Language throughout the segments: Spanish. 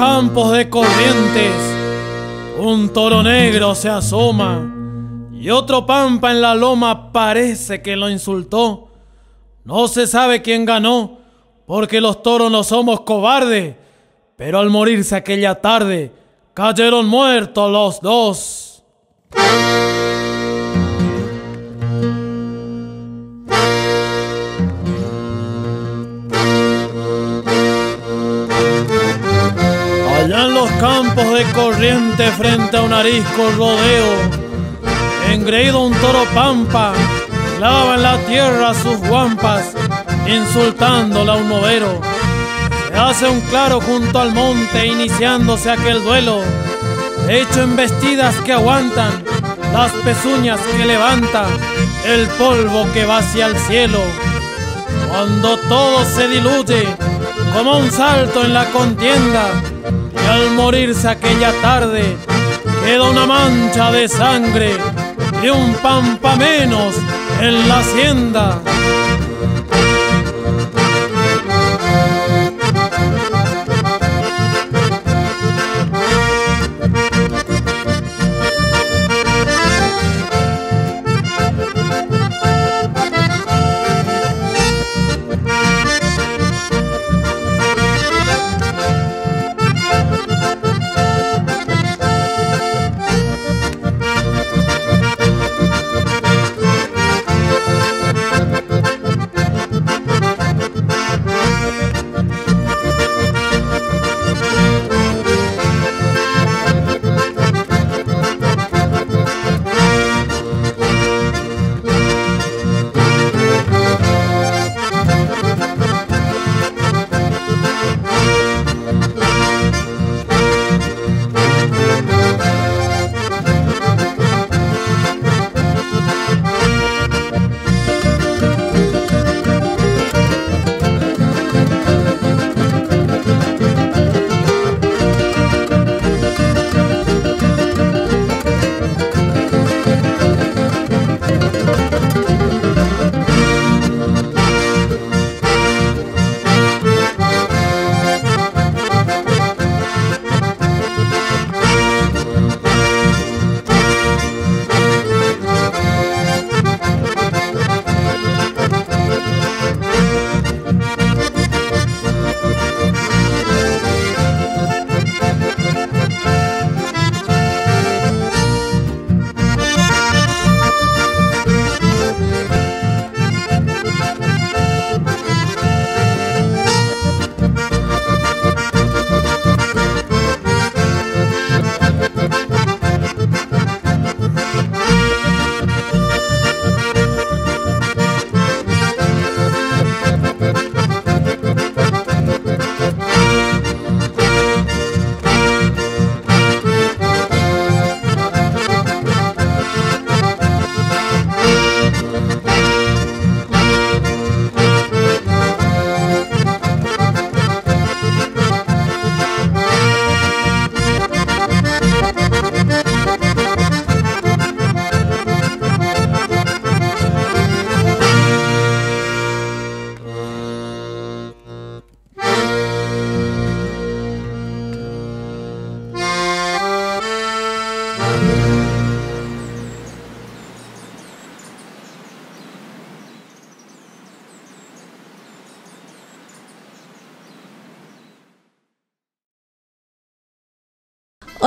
campos de Corrientes, un toro negro se asoma y otro pampa en la loma parece que lo insultó. No se sabe quién ganó, porque los toros no somos cobardes, pero al morirse aquella tarde, cayeron muertos los dos. Corriente frente a un arisco rodeo, engreído un toro pampa, clava en la tierra sus guampas, insultándola a un novero. Se hace un claro junto al monte, iniciándose aquel duelo, hecho en vestidas que aguantan, las pezuñas que levanta, el polvo que va hacia el cielo. Cuando todo se diluye, como un salto en la contienda, al morirse aquella tarde, queda una mancha de sangre y un pampa menos en la hacienda.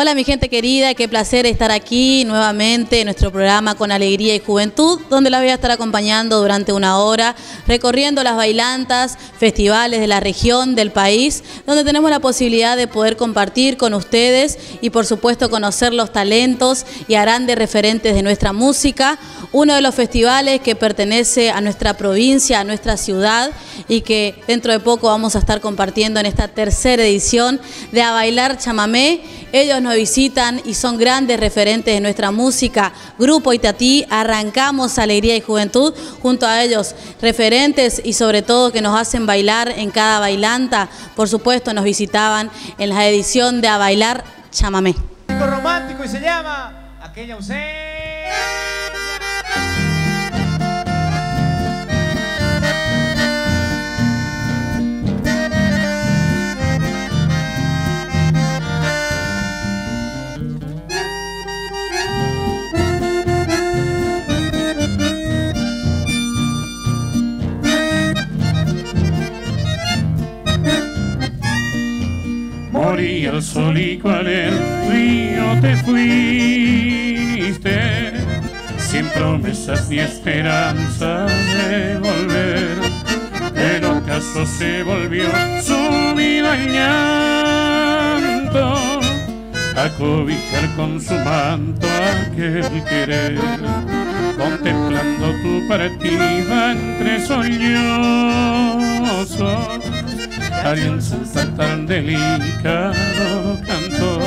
Hola mi gente querida, qué placer estar aquí nuevamente en nuestro programa con alegría y juventud, donde la voy a estar acompañando durante una hora, recorriendo las bailantas, festivales de la región, del país, donde tenemos la posibilidad de poder compartir con ustedes y por supuesto conocer los talentos y grandes referentes de nuestra música, uno de los festivales que pertenece a nuestra provincia, a nuestra ciudad y que dentro de poco vamos a estar compartiendo en esta tercera edición de A Bailar Chamamé. Ellos nos visitan y son grandes referentes de nuestra música. Grupo Itatí, arrancamos Alegría y Juventud junto a ellos, referentes y sobre todo que nos hacen bailar en cada bailanta. Por supuesto, nos visitaban en la edición de A Bailar Chamamé. romántico y se llama Aquella ausencia. Sol y cual el río te fuiste, sin promesas ni esperanza de volver. El ocaso se volvió su vida en llanto, a cobijar con su manto aquel querer, contemplando tu partida entre soñosos alianza tan delicado canto.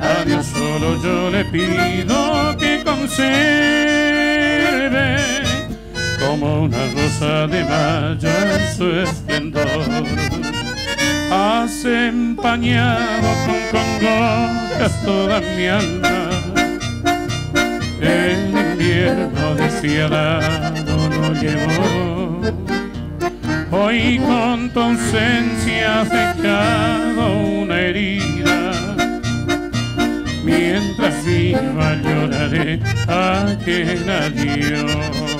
A Dios solo yo le pido que conserve como una rosa de mayo su esplendor. Has empañado con congojas toda mi alma. El invierno despiadado lo llevó Hoy con tu ausencia has dejado una herida. Mientras viva lloraré aquel adiós.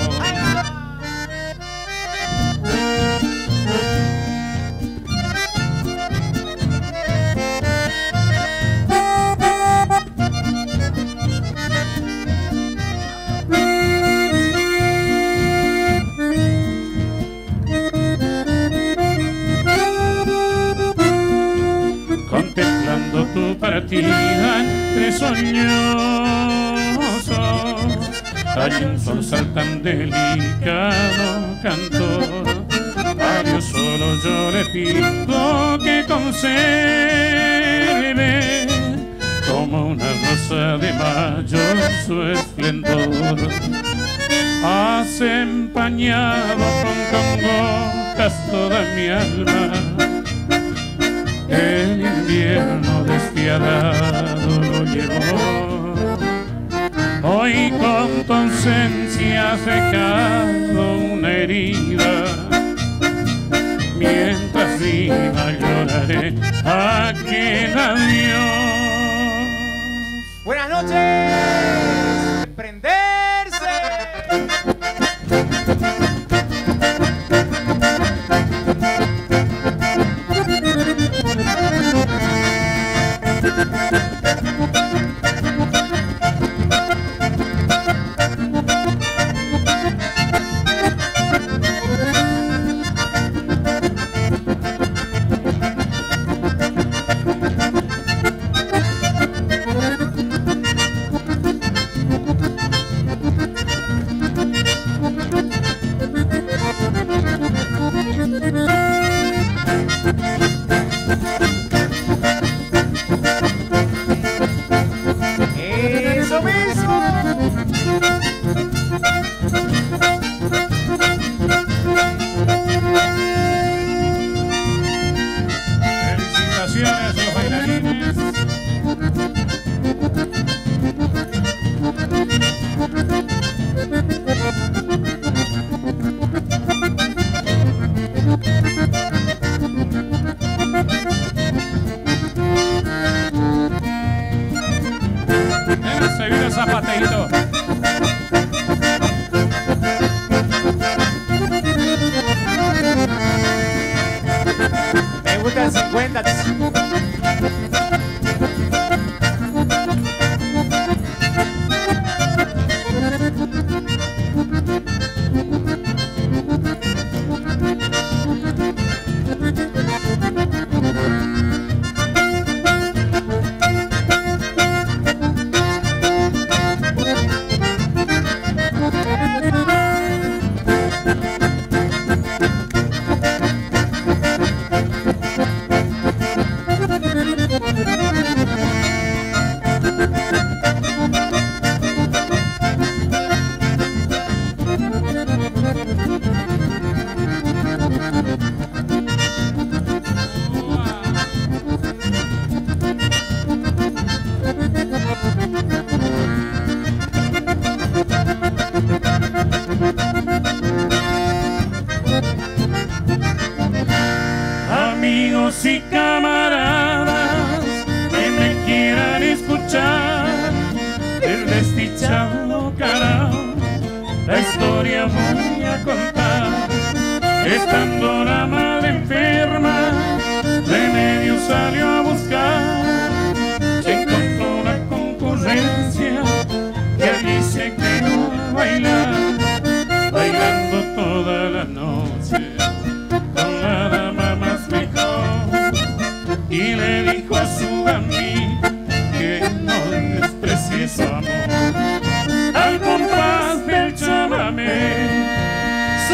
Partida entre soñosos. Hay un sol tan delicado cantor. A Dios solo yo le pido que conserve como una rosa de mayo su esplendor. Has empañado con congojas toda mi alma el invierno despiadado lo llevó. Hoy con tu ausencia una herida. Mientras viva lloraré aquel adiós. Buenas noches.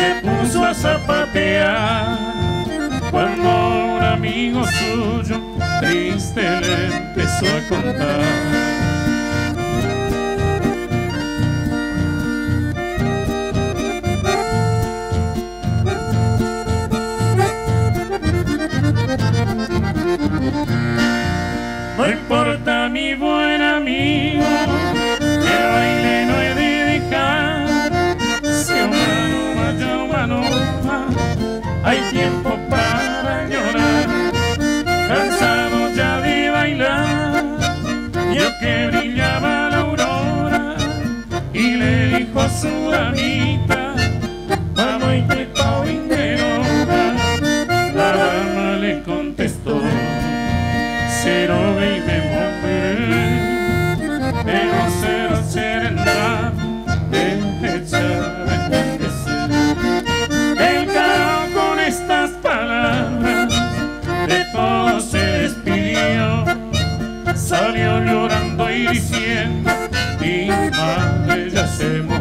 se puso a sapatear quando un amigo suyo triste le empezó a contar.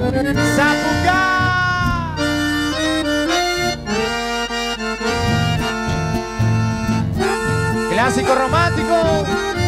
Sapucá. Clásico romántico.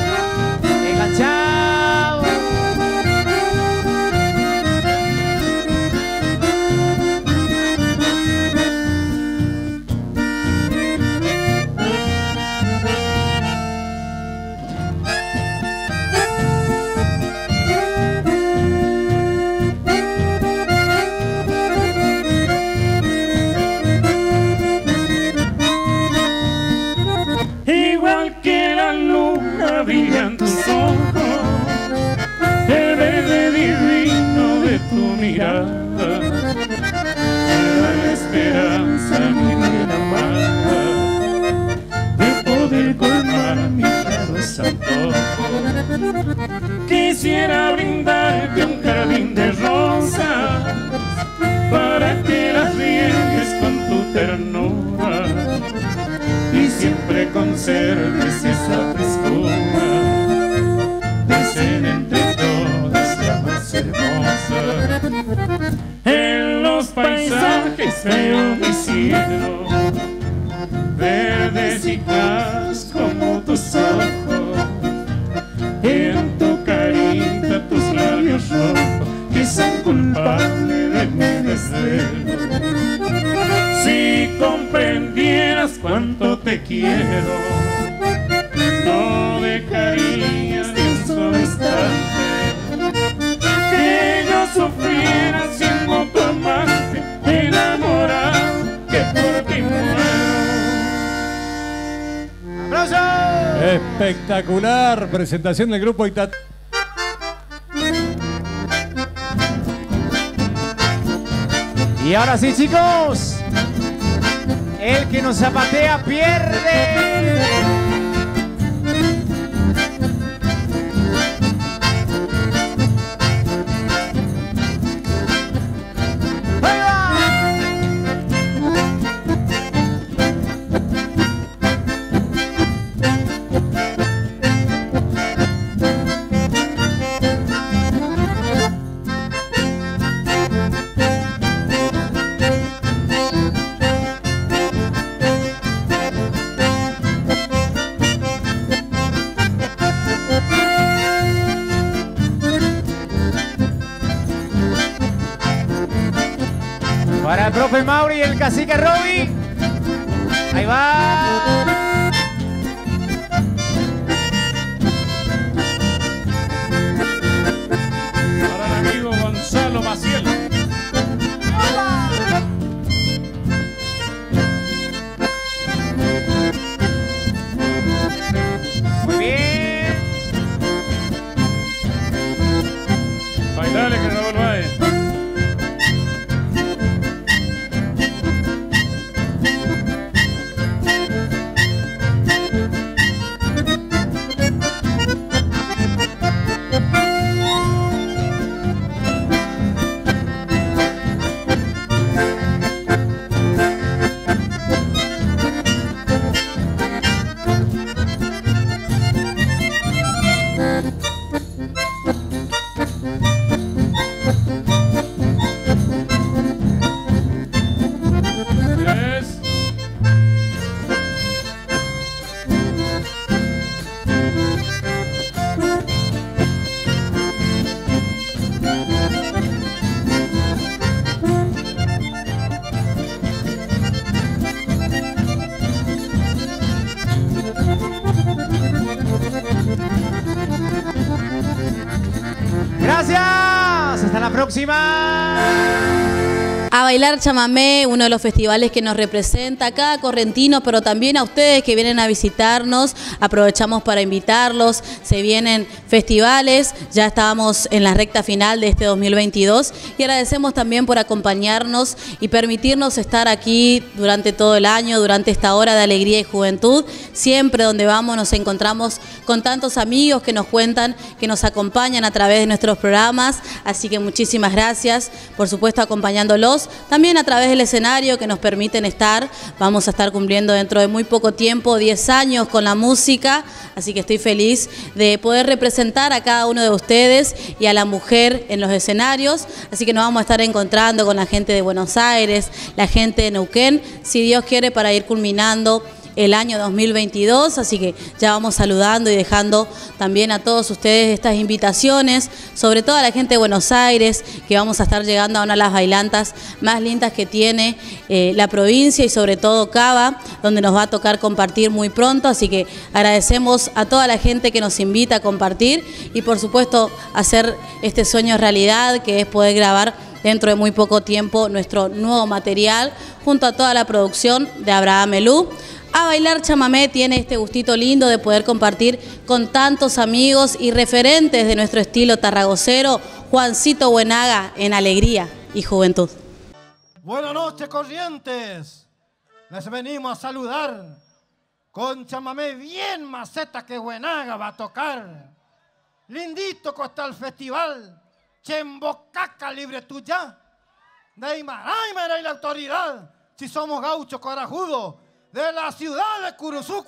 Espectacular presentación del grupo Itat. Y ahora sí, chicos, el que nos zapatea pierde. cacique Robin. A bailar chamamé, uno de los festivales que nos representa acá, Correntino, pero también a ustedes que vienen a visitarnos. Aprovechamos para invitarlos. Se vienen festivales, ya estábamos en la recta final de este 2022 y agradecemos también por acompañarnos y permitirnos estar aquí durante todo el año, durante esta hora de alegría y juventud. Siempre donde vamos nos encontramos con tantos amigos que nos cuentan, que nos acompañan a través de nuestros programas. Así que muchísimas gracias, por supuesto acompañándolos también a través del escenario que nos permiten estar. Vamos a estar cumpliendo dentro de muy poco tiempo 10 años con la música, así que estoy feliz de poder representar a cada uno de ustedes y a la mujer en los escenarios. Así que nos vamos a estar encontrando con la gente de Buenos Aires, la gente de Neuquén, si Dios quiere, para ir culminando el año 2022, así que ya vamos saludando y dejando también a todos ustedes estas invitaciones, sobre todo a la gente de Buenos Aires, que vamos a estar llegando a una de las bailantas más lindas que tiene eh, la provincia y sobre todo Cava, donde nos va a tocar compartir muy pronto, así que agradecemos a toda la gente que nos invita a compartir y por supuesto hacer este sueño realidad, que es poder grabar dentro de muy poco tiempo nuestro nuevo material junto a toda la producción de Abraham Elú. A bailar chamamé tiene este gustito lindo de poder compartir con tantos amigos y referentes de nuestro estilo tarragocero, Juancito Buenaga, en alegría y juventud. Buenas noches, corrientes. Les venimos a saludar con chamamé bien maceta que Buenaga va a tocar. Lindito costa el festival, Chembocaca libre tuya. Neymar, ay, y la autoridad, si somos gauchos corajudos de la ciudad de Curuzú,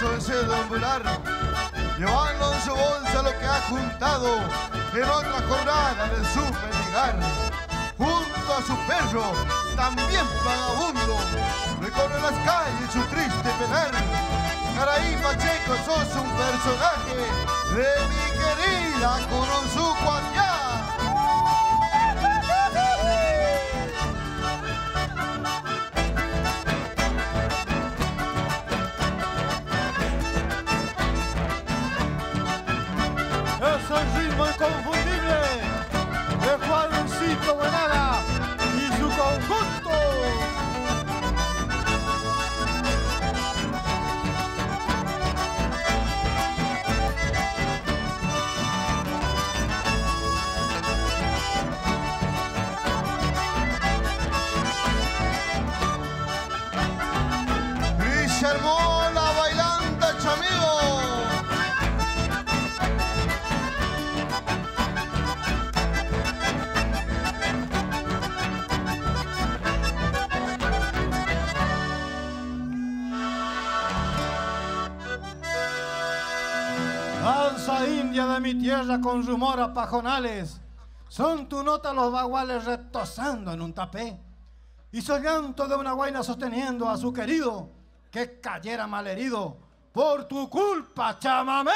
en ese dombular, llevando en su bolsa lo que ha juntado en otra jornada de su mendigar. Junto a su perro, también vagabundo, recorre las calles su triste penar. Caraí Pacheco, sos un personaje de mi querida Coronzú mi tierra con rumor a pajonales. Son tu nota los baguales retosando en un tapé. Y soy llanto de una guaina sosteniendo a su querido que cayera malherido por tu culpa, chamamé.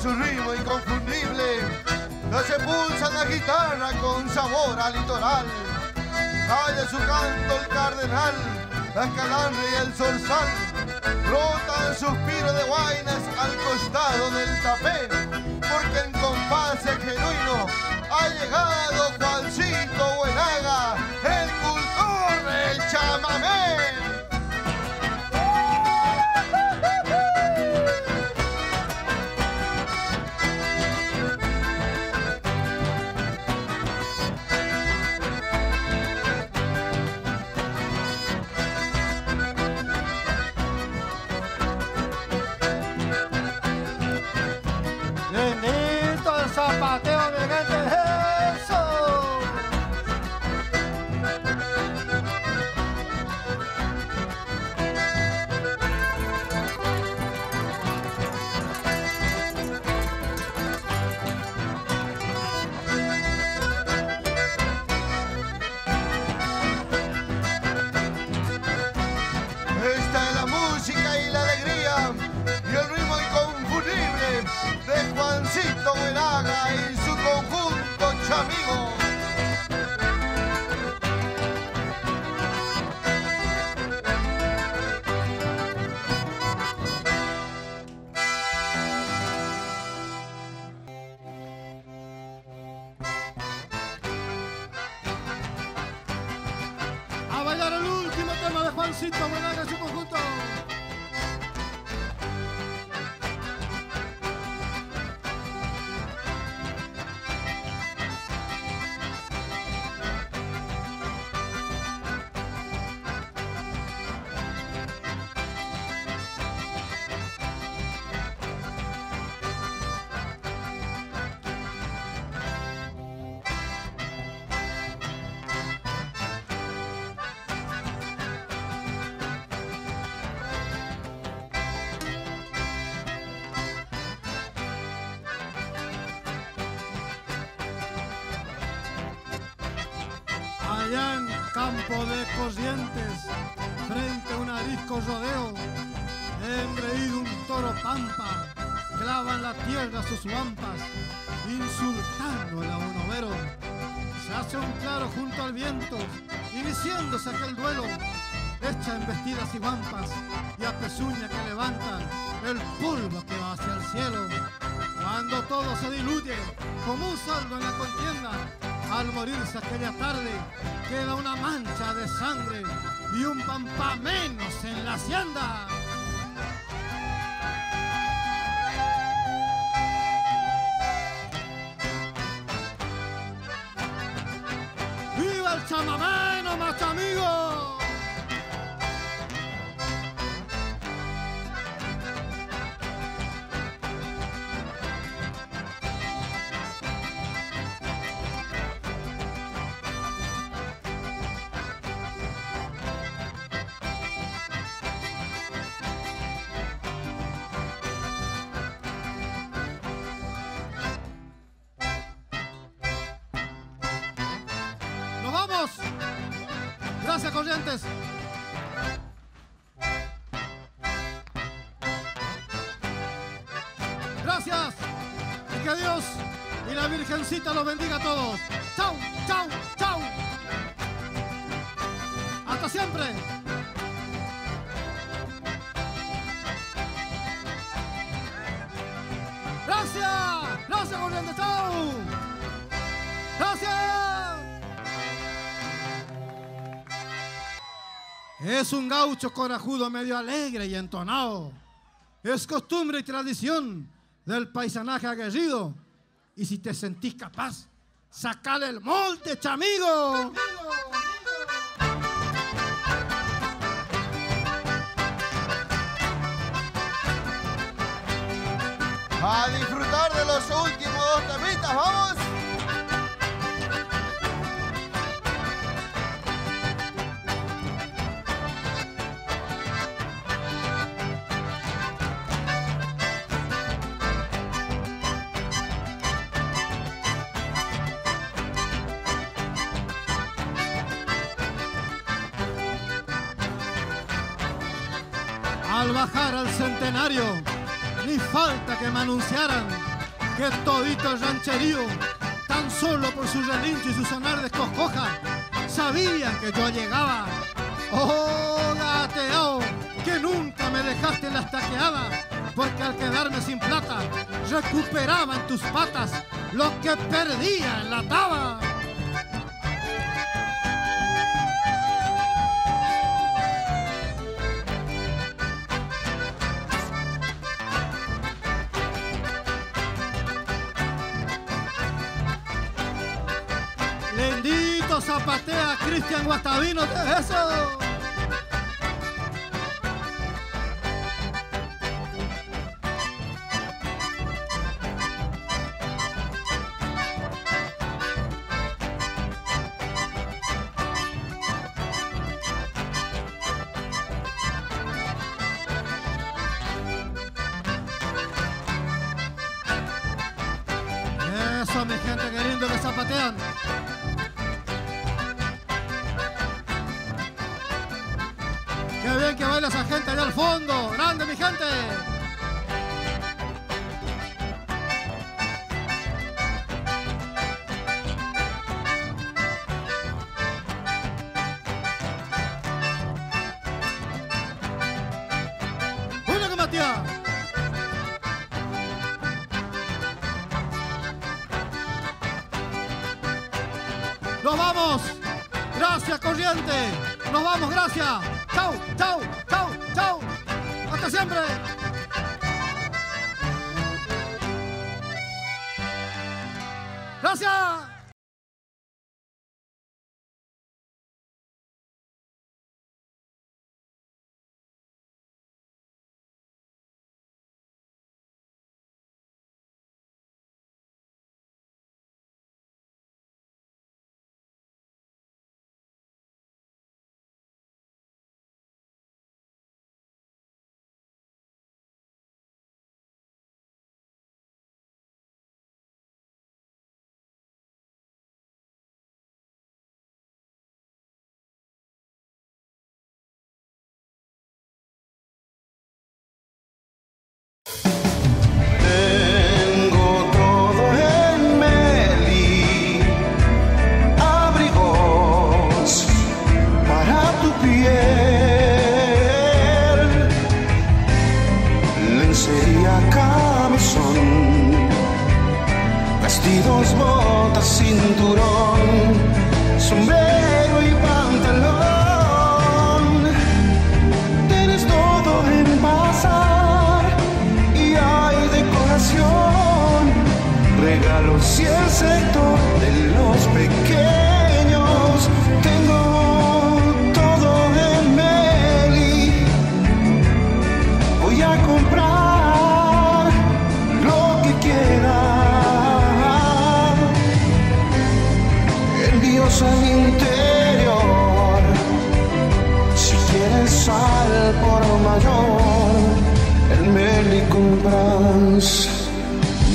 Su ritmo inconfundible. Ya se pulsa la guitarra con sabor a litoral. Calle su canto el cardenal, la escalandra y el zorzal. Brotan suspiros de guainas al costado del tapé. Porque en compases genuino ha llegado Allá en Campo de Corrientes, frente a un arisco rodeo, engreído un toro pampa, clava en la tierra sus guampas, insultando el abonovero. Se hace un claro junto al viento, iniciándose aquel duelo, echa embestidas y guampas y a pezuña que levantan el polvo que va hacia el cielo. Cuando todo se diluye como un saldo en la contienda, al morirse aquella tarde queda una mancha de sangre y un pampa menos en la hacienda. ¡Viva el chamamé, no más amigo! ¡Gracias! ¡Gracias. ¡Gracias! Es un gaucho corajudo medio alegre y entonado. Es costumbre y tradición del paisanaje aguerrido. Y si te sentís capaz, sacale el molde, chamigo. a disfrutar de los últimos dos temitas, vamos. Al bajar al centenario falta que me anunciaran que todito rancherío, tan solo por su relincho y su sonar de coscoja, sabían que yo llegaba. Oh, gateao, que nunca me dejaste en la estaqueada, porque al quedarme sin plata, recuperaba en tus patas lo que perdía en la taba. Zapatea Cristian Guastavino, eso. Eso,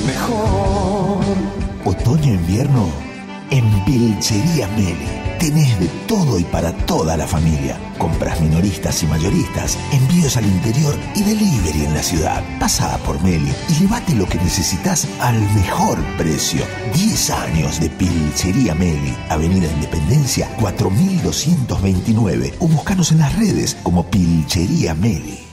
mejor. Otoño-invierno en Pilchería Meli. Tenés de todo y para toda la familia. Compras minoristas y mayoristas, envíos al interior y delivery en la ciudad. Pasá por Meli y llévate lo que necesitas al mejor precio. 10 años de Pilchería Meli. Avenida Independencia 4229 o buscanos en las redes como Pilchería Meli.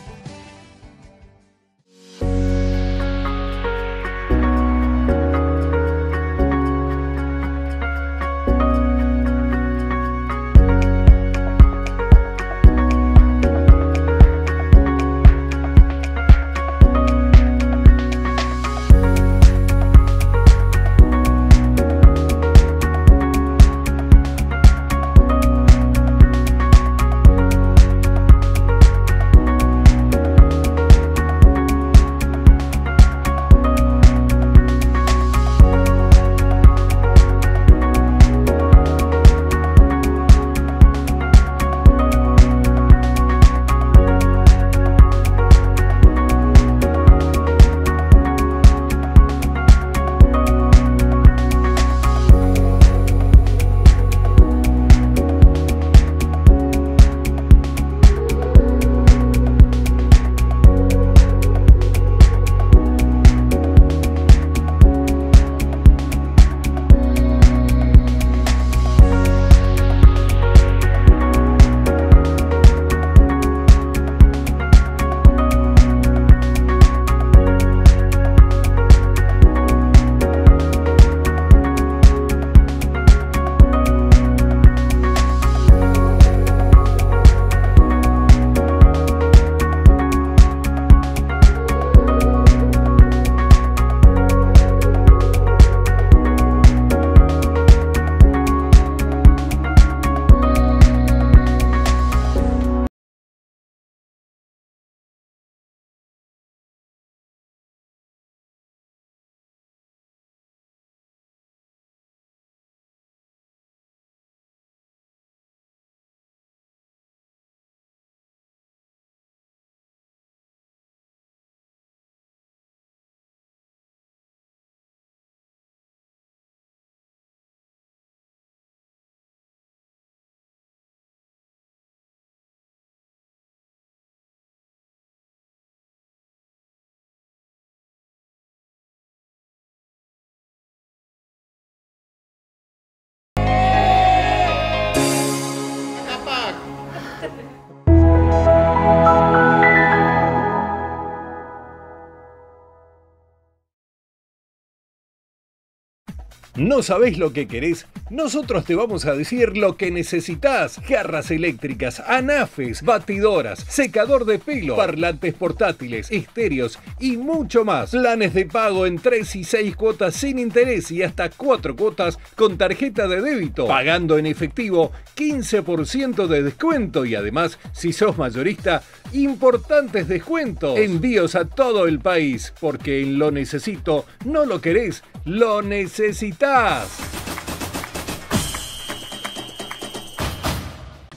¿No sabés lo que querés? Nosotros te vamos a decir lo que necesitas. Jarras eléctricas, anafes, batidoras, secador de pelo, parlantes portátiles, estéreos y mucho más. Planes de pago en 3 y 6 cuotas sin interés y hasta 4 cuotas con tarjeta de débito. Pagando en efectivo 15% de descuento y además, si sos mayorista, importantes descuentos. Envíos a todo el país porque en lo necesito no lo querés, lo necesitas.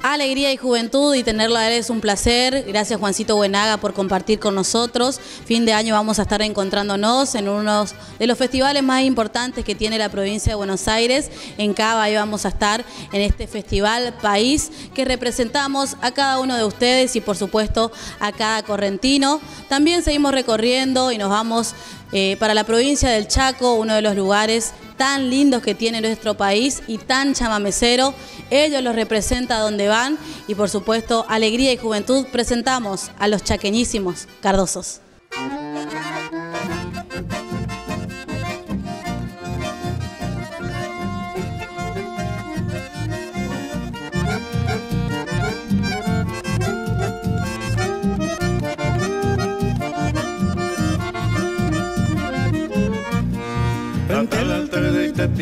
Alegría y juventud y tenerla a él es un placer. Gracias Juancito Buenaga por compartir con nosotros. Fin de año vamos a estar encontrándonos en uno de los festivales más importantes que tiene la provincia de Buenos Aires. En Cava ahí vamos a estar en este festival país que representamos a cada uno de ustedes y por supuesto a cada correntino. También seguimos recorriendo y nos vamos eh, para la provincia del Chaco, uno de los lugares tan lindos que tiene nuestro país y tan chamamecero. Ellos los representa donde van y por supuesto Alegría y Juventud presentamos a los chaqueñísimos Cardosos.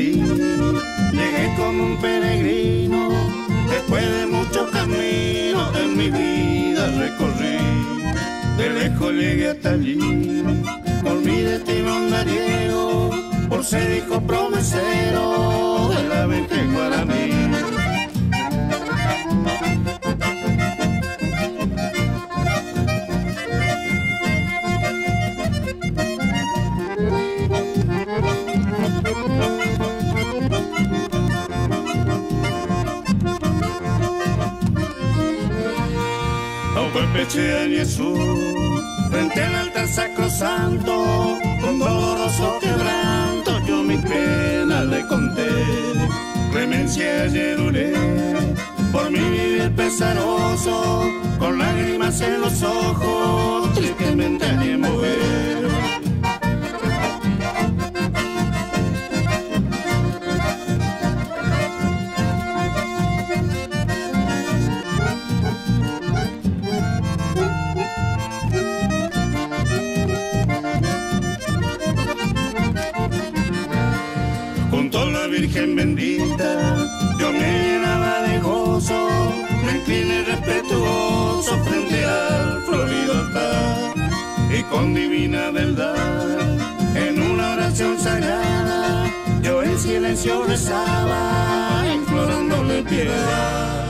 Llegué como un peregrino. Después de mucho camino en mi vida recorrí. De lejos llegué hasta allí, por mi destino andariego, por ser hijo promesero de la Virgen Guaraní. Peche en Jesús, frente al altar sacrosanto, con doloroso quebranto yo mi pena le conté. Clemencia yeruré, por mi vivir pesaroso, con lágrimas en los ojos, tristemente a mover. Silencio rezaba, implorándole piedad.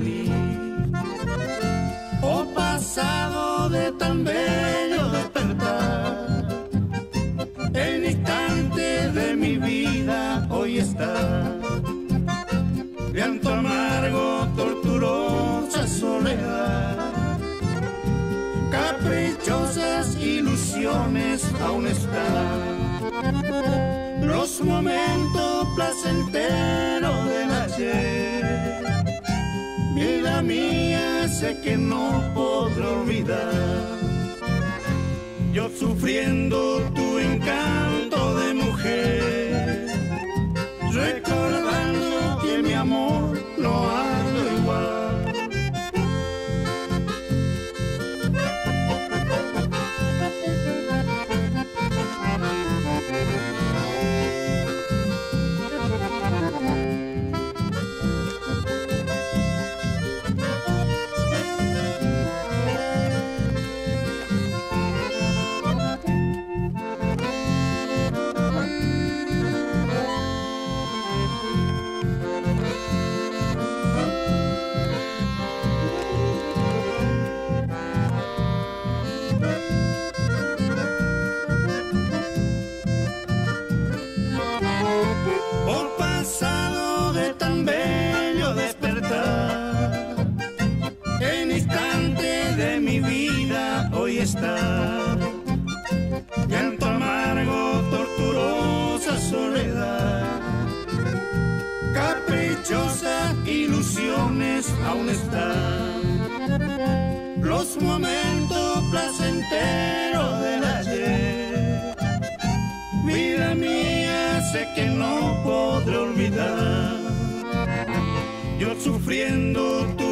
Feliz. Oh pasado de tan bello despertar, el instante de mi vida hoy está. Llanto amargo, torturosa soledad caprichosas ilusiones aún están. Los momentos placenteros del ayer. Vida mía, sé que no podré olvidar. Yo sufriendo tu encanto de mujer. Recordando que mi amor no ando está. Llanto amargo, torturosa soledad. Caprichosas ilusiones aún están. Los momentos placenteros del ayer. Vida mía, sé que no podré olvidar. Yo sufriendo tu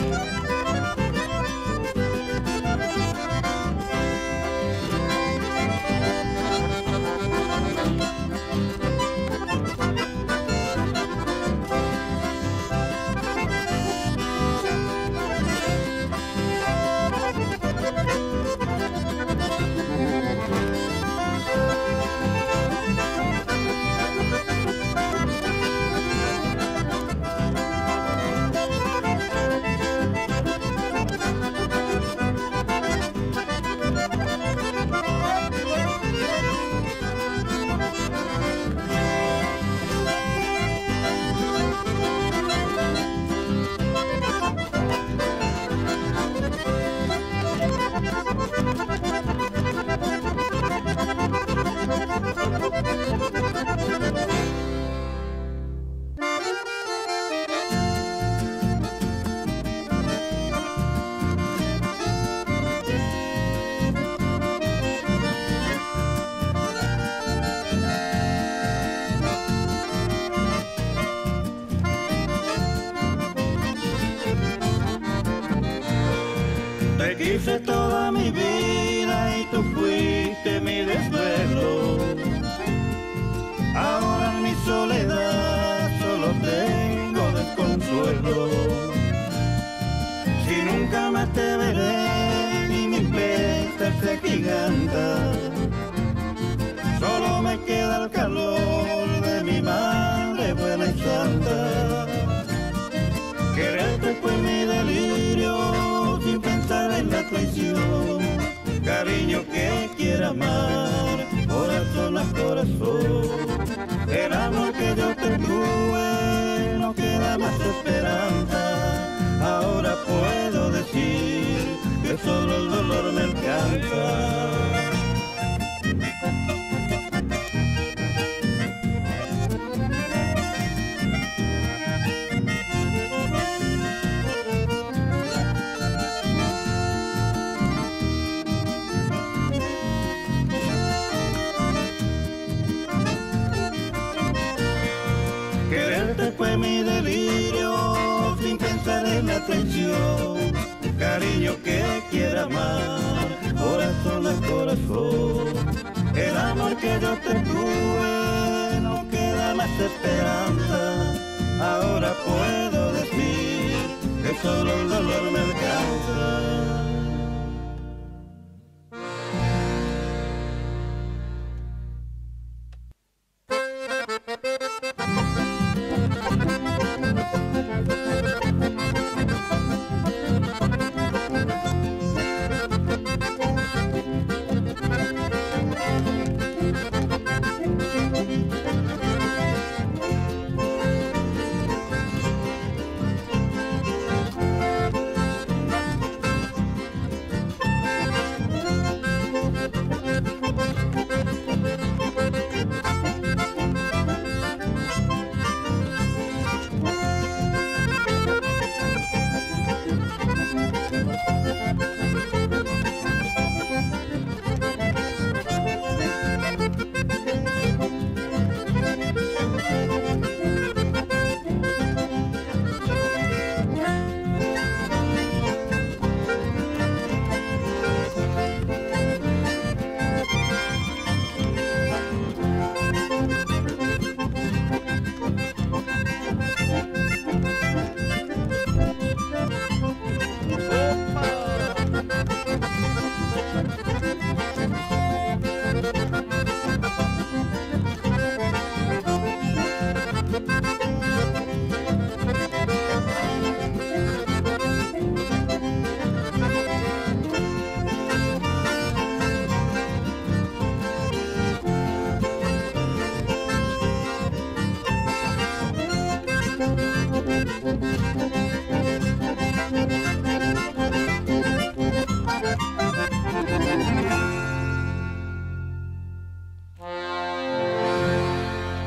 Bye. Quiera amar, corazón a corazón. El amor que yo te tuve no queda más esperanza. Ahora puedo decir que solo el dolor me alcanza. Amar, corazón a corazón. El amor que yo te tuve no queda más esperanza. Ahora puedo decir que solo el dolor me alcanza.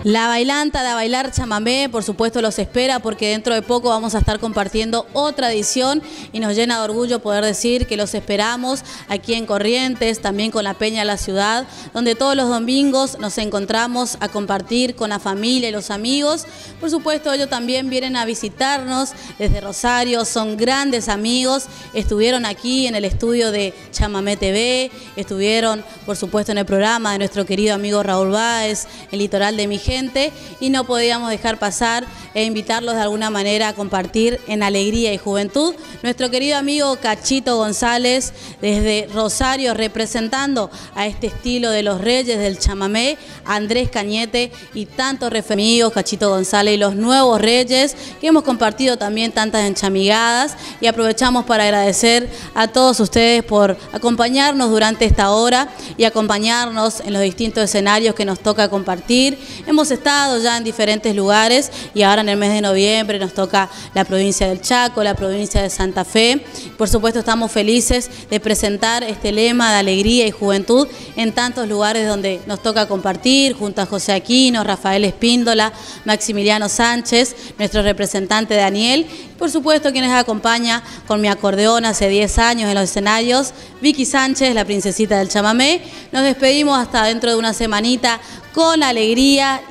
La bailanta de bailar chamamé, por supuesto, los espera porque dentro de poco vamos a estar compartiendo otra edición y nos llena de orgullo poder decir que los esperamos aquí en Corrientes, también con la Peña de la Ciudad, donde todos los domingos nos encontramos a compartir con la familia y los amigos. Por supuesto, ellos también vienen a visitarnos desde Rosario, son grandes amigos, estuvieron aquí en el estudio de Chamamé TV, estuvieron, por supuesto, en el programa de nuestro querido amigo Raúl Báez, el litoral de mi y no podíamos dejar pasar e invitarlos de alguna manera a compartir en alegría y juventud. Nuestro querido amigo Cachito González, desde Rosario, representando a este estilo de los reyes del chamamé, Andrés Cañete y tantos amigos, Cachito González y los nuevos reyes, que hemos compartido también tantas enchamigadas y aprovechamos para agradecer a todos ustedes por acompañarnos durante esta hora y acompañarnos en los distintos escenarios que nos toca compartir. Hemos estado ya en diferentes lugares y ahora en el mes de noviembre nos toca la provincia del Chaco, la provincia de Santa Fe. Por supuesto estamos felices de presentar este lema de alegría y juventud en tantos lugares donde nos toca compartir, junto a José Aquino, Rafael Espíndola, Maximiliano Sánchez, nuestro representante Daniel, por supuesto quienes acompaña con mi acordeón hace 10 años en los escenarios, Vicky Sánchez, la princesita del chamamé. Nos despedimos hasta dentro de una semanita con alegría